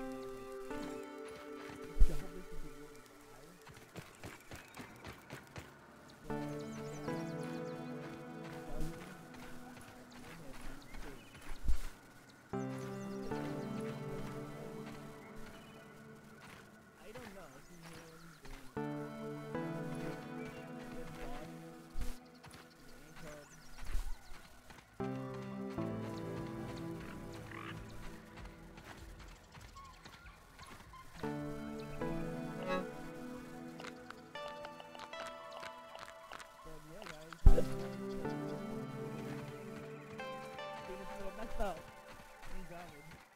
I Next